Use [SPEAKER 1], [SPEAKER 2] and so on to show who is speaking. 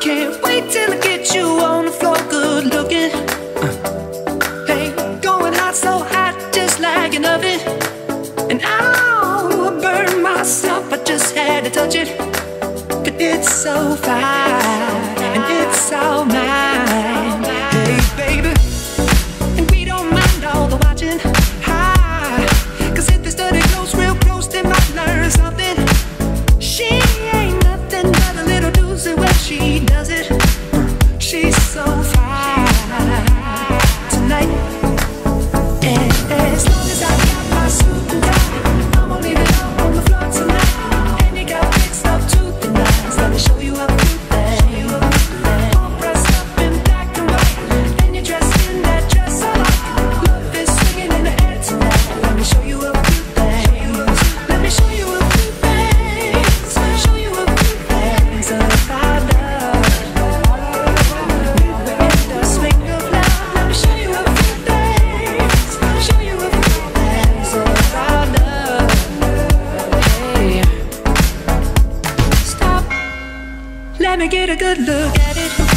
[SPEAKER 1] can't wait till I get you on the floor, good looking. Uh. Hey, going hot, so hot, just like an oven. And I'll burn myself, I just had to touch it. But it's so fine, and it's all mine. She does it. She's so fine. Let me get a good look at it.